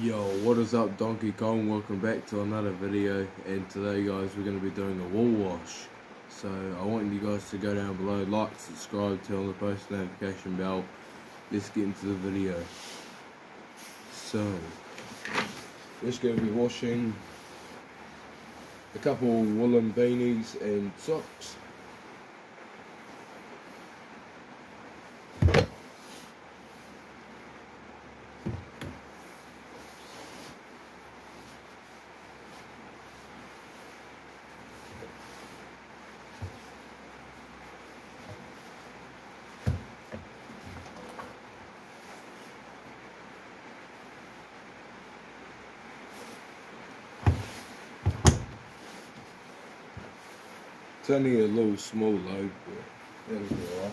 Yo, what is up Donkey Kong? Welcome back to another video and today guys we're going to be doing a wool wash. So I want you guys to go down below, like, subscribe, turn on the post notification bell. Let's get into the video. So, we're just going to be washing a couple woolen beanies and socks. It's only a little small load, but that'll be alright.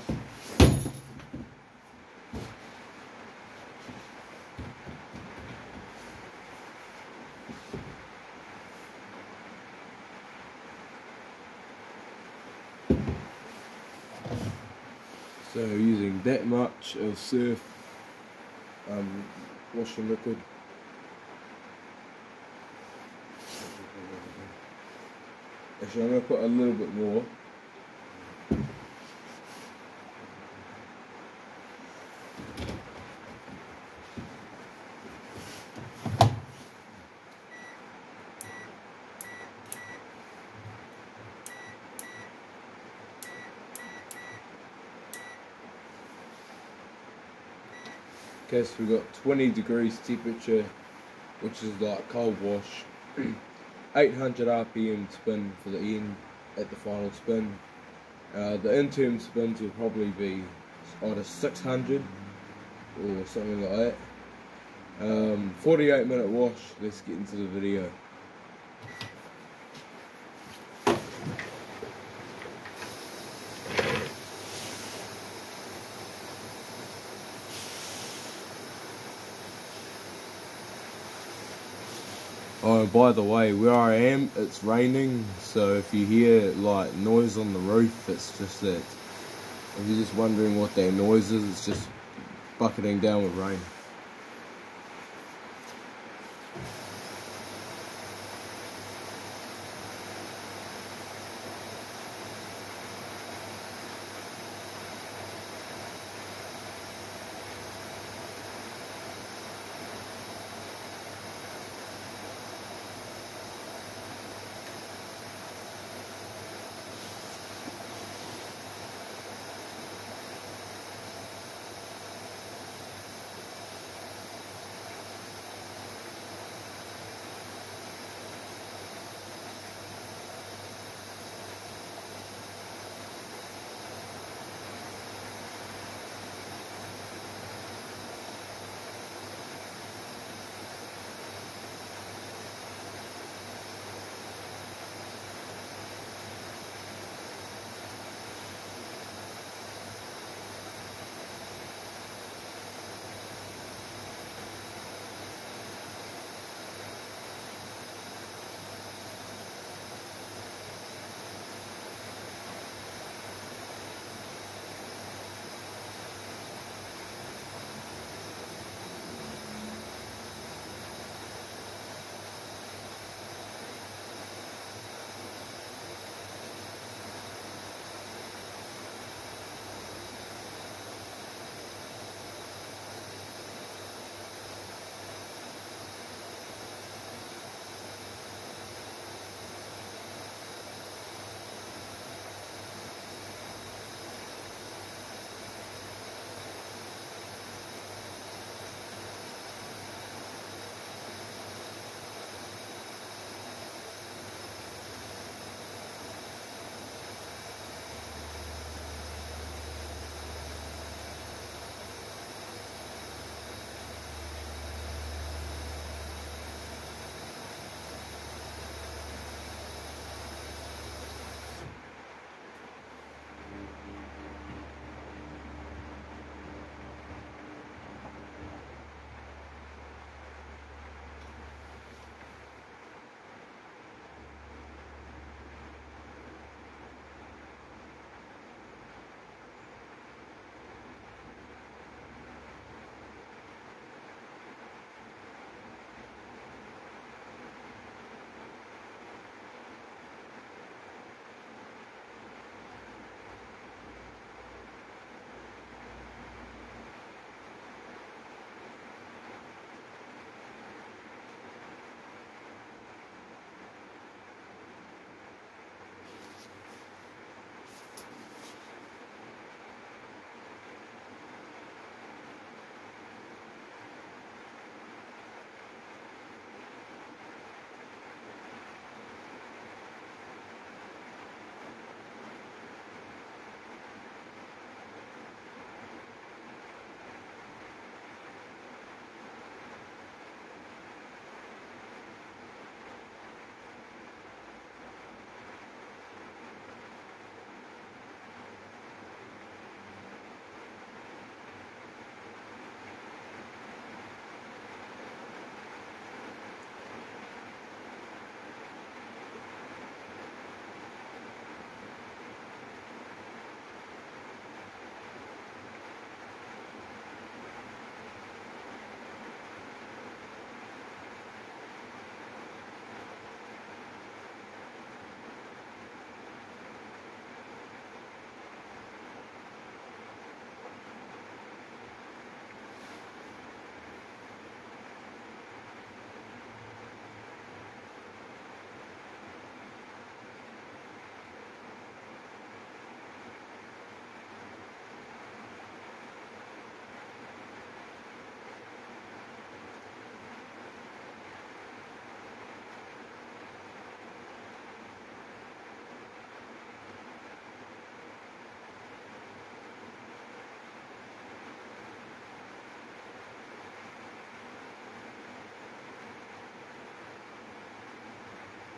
So using that much of surf um, washing liquid. Actually, I'm going to put a little bit more. Okay, so we've got 20 degrees temperature, which is like cold wash. 800 RPM spin for the end at the final spin. Uh, the interim spins will probably be either 600 or something like that. Um, 48 minute wash, let's get into the video. By the way, where I am, it's raining, so if you hear like noise on the roof, it's just that. If you're just wondering what that noise is, it's just bucketing down with rain.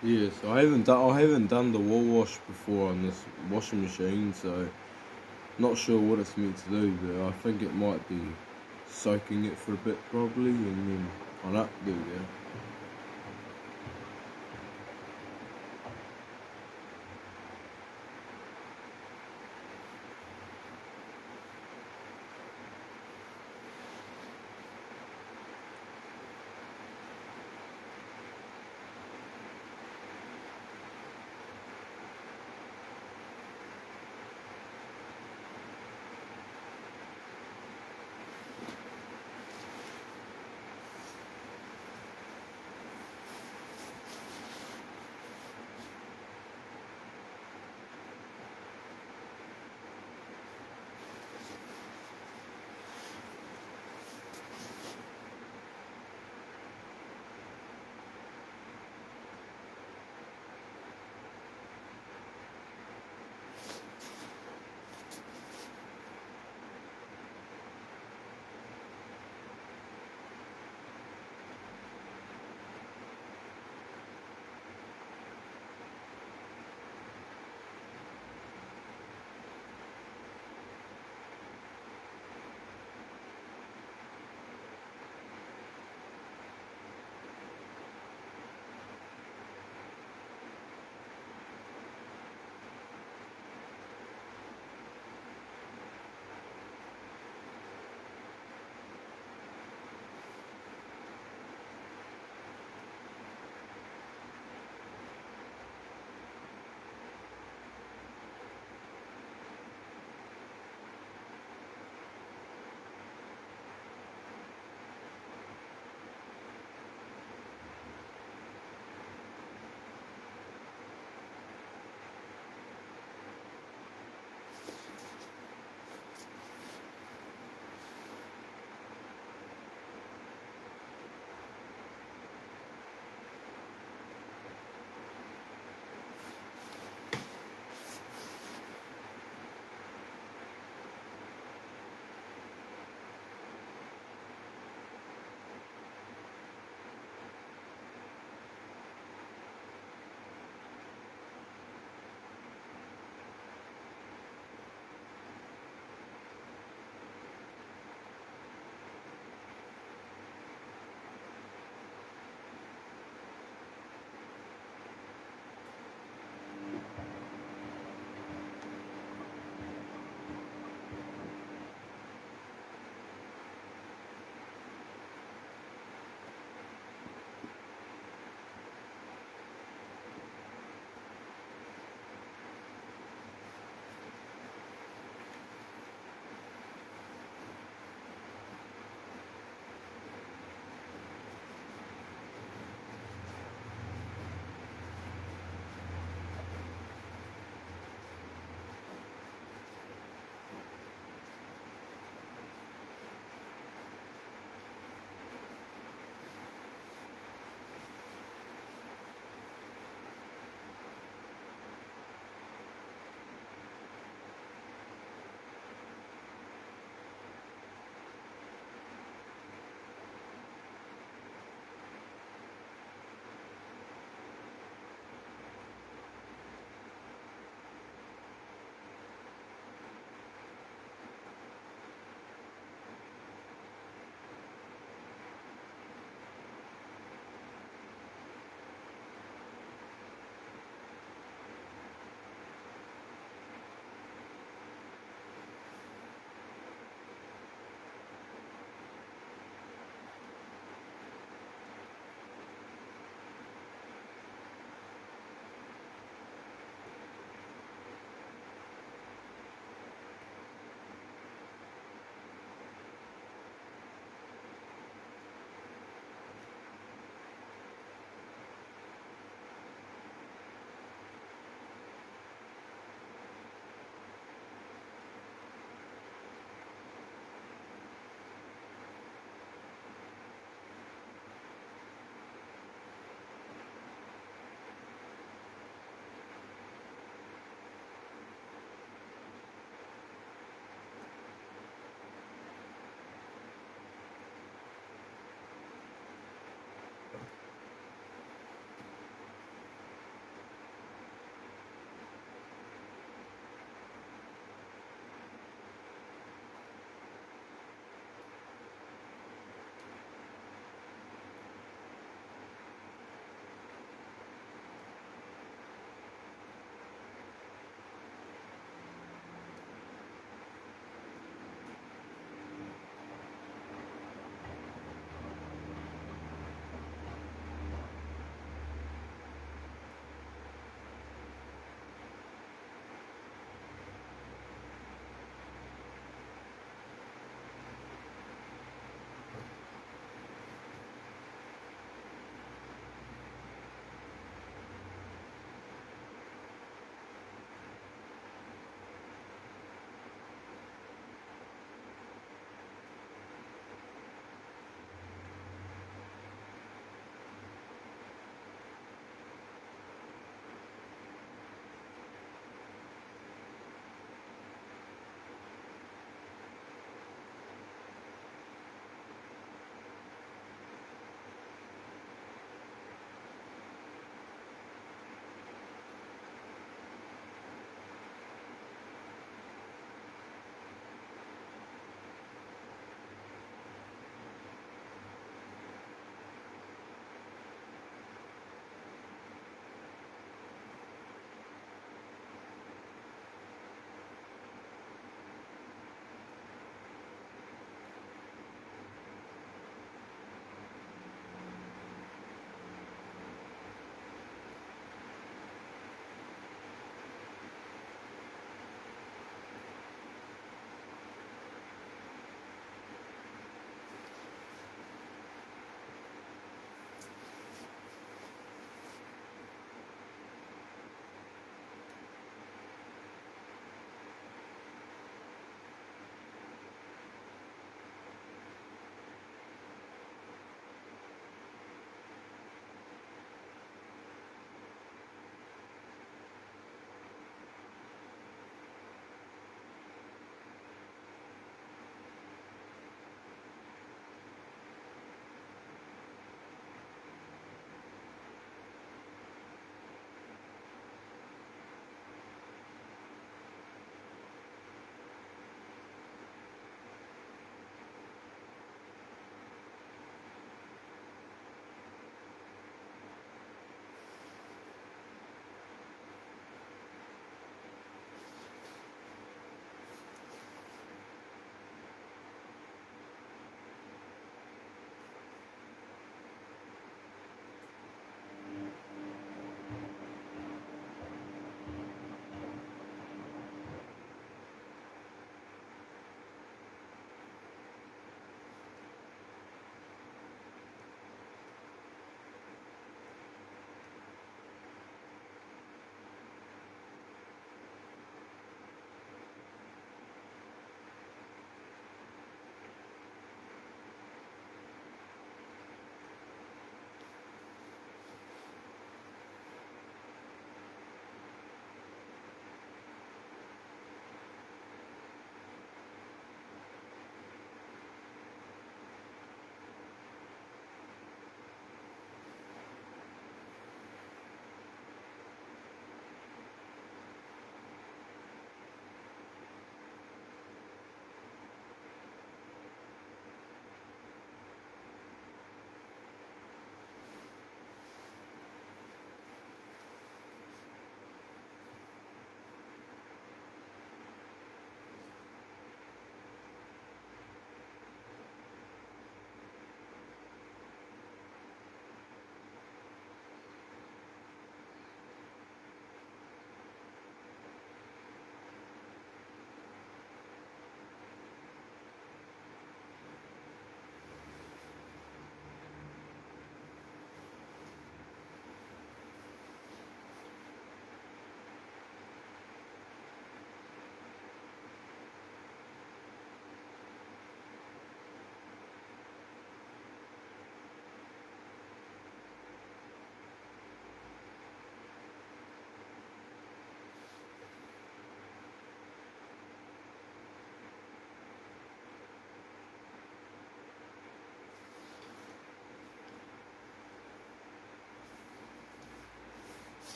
Yes, I haven't done I haven't done the wool wash before on this washing machine, so not sure what it's meant to do, but I think it might be soaking it for a bit probably, and then on up there we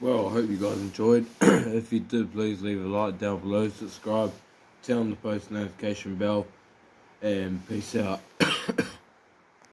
Well, I hope you guys enjoyed. if you did, please leave a like down below, subscribe, turn on the post notification bell, and peace out.